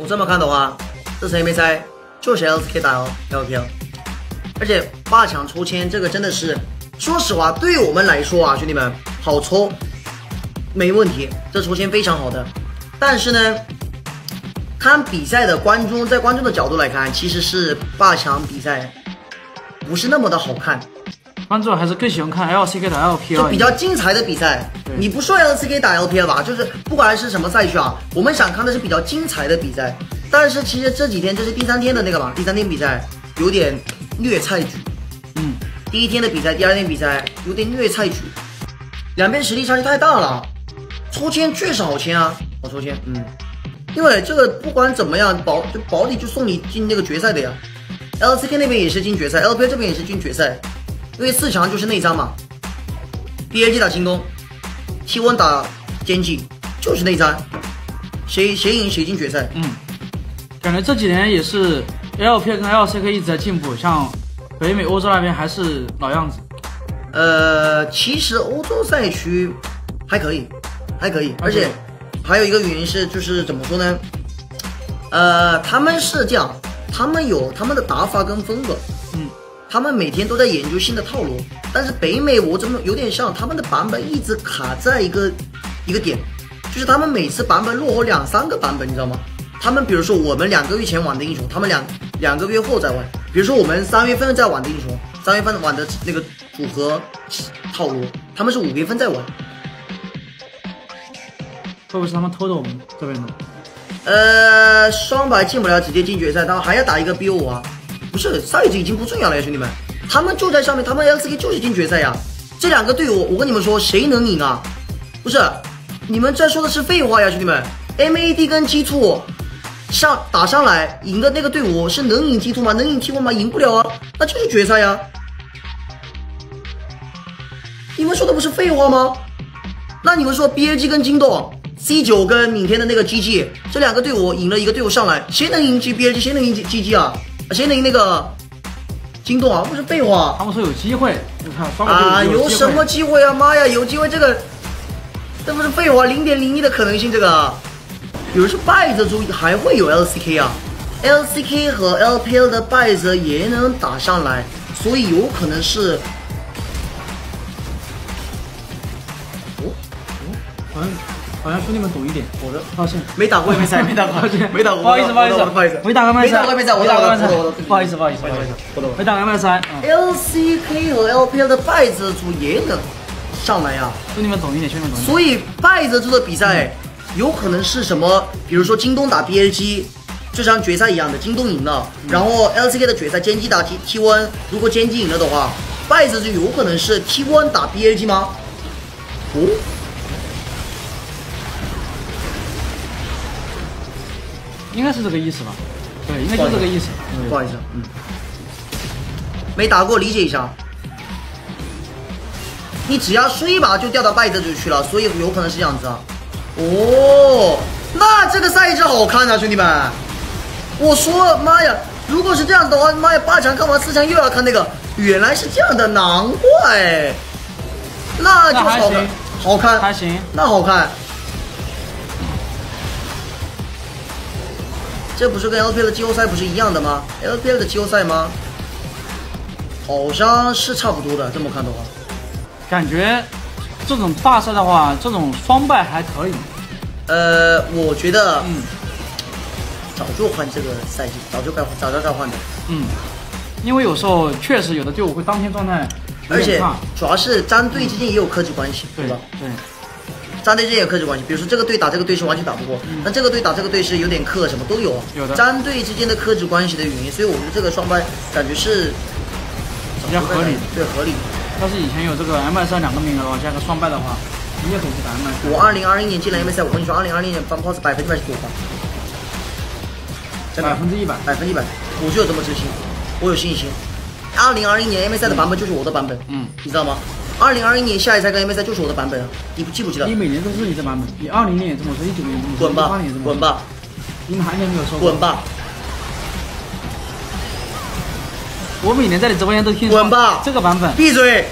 我这么看的话，这次 M 赛就是 LCK 打 LPL，而且八强抽签这个真的是，说实话，对于我们来说啊，兄弟们好抽，没问题，这抽签非常好的。但是呢，看比赛的观众在观众的角度来看，其实是八强比赛不是那么的好看。观众还是更喜欢看 LCK 打 LPL，就比较精彩的比赛。你不说 LCK 打 LPL 吧，就是不管是什么赛区啊，我们想看的是比较精彩的比赛。但是其实这几天这是第三天的那个吧，第三天比赛有点虐菜局。嗯，第一天的比赛，第二天比赛有点虐菜局，两边实力差距太大了。抽签确实好签啊，好抽签。嗯，因为这个不管怎么样，保就保底就送你进那个决赛的呀。LCK 那边也是进决赛，LPL 这边也是进决赛。因为四强就是内战嘛，BAG 打进攻，T1 打歼击，就是内战，谁谁赢谁进决赛。嗯，感觉这几年也是 LPL 跟 LCK 一直在进步，像北美、欧洲那边还是老样子。呃，其实欧洲赛区还可以，还可以，而且还有一个原因是，就是怎么说呢？呃，他们是这样，他们有他们的打法跟风格。他们每天都在研究新的套路，但是北美我怎么有点像他们的版本一直卡在一个一个点，就是他们每次版本落后两三个版本，你知道吗？他们比如说我们两个月前玩的英雄，他们两两个月后再玩。比如说我们三月份在玩的英雄，三月份玩的那个组合套路，他们是五月份在玩。会不会是他们偷的我们这边的？呃，双白进不了，直接进决赛，然后还要打一个 BO 啊。不是赛制已经不重要了呀，兄弟们，他们就在上面，他们 LCK 就是进决赛呀。这两个队伍，我跟你们说，谁能赢啊？不是，你们在说的是废话呀，兄弟们。MAD 跟 G2 上打上来，赢的那个队伍是能赢 G2 吗？能赢 T1 吗？赢不了啊，那就是决赛呀。你们说的不是废话吗？那你们说 BAG 跟京东，C9 跟明天的那个 GG 这两个队伍赢了一个队伍上来，谁能赢 G BAG？谁能赢 GG 啊？先赢那个京东啊，不是废话。他们说有机会，你看啊，有什么机会啊？妈呀，有机会这个，这不是废话，零点零一的可能性这个。有人说败者组还会有 LCK 啊，LCK 和 LPL 的败者也能打上来，所以有可能是。哦哦，好像。好像兄弟们懂一点，我的抱歉，没打过没赛，没打过，没打过，不好意思，不好意思，不好意思，没打过麦赛，没打过麦赛，我打过麦赛，不好意思，不好意思，不好意思，没打过麦赛。LCK 和 LPL 的败者组也能上来呀，兄弟们懂一点，兄弟们懂。所以败者组的比赛有可能是什么？比如说京东打 BLG，就像决赛一样的，京东赢了，然后 LCK 的决赛歼击打 T T One，如果歼击赢了的话，败者就有可能是 T One 打 BLG 吗？哦。应该是这个意思吧？对，应该就这个意思。不好意思，嗯，没打过，理解一下。你只要输一把就掉到败者组去了，所以有可能是这样子啊。哦，那这个赛制好看啊，兄弟们！我说妈呀，如果是这样的话，妈呀，八强看完四强又要看那个，原来是这样的，难怪。那就好看，好看，还行，那好看。这不是跟 LPL 的季后赛不是一样的吗？LPL 的季后赛吗？好像是差不多的。这么看的话，感觉这种大赛的话，这种双败还可以。呃，我觉得，嗯，早就换这个赛季，早就该早就该换的。嗯，因为有时候确实有的队伍会当天状态，而且主要是战队之间也有科技关系，对吧？对。战队之间有克制关系，比如说这个队打这个队是完全打不过，那这个队打这个队是有点克，什么都有。有的。战队之间的克制关系的原因，所以我觉得这个双败感觉是比较合理，对合理。要是以前有这个 M S 两个名额的话，加个双败的话，你也可以去打 M S。我二零二一年进了 M S，我跟你说，二零二零年翻 POS 百分之百是多发，百分之一百，百分之一百，我就有这么自信，我有信心。二零二一年 M S 的版本就是我的版本，嗯，你知道吗？二零二一年下一赛跟 M 赛就是我的版本啊，你不记不记得？你每年都是你的版本，你二零年也这么说，一九年也这么说，滚吧，滚吧！你们还年没有说过滚吧！我每年在你直播间都听滚吧这个版本，闭嘴！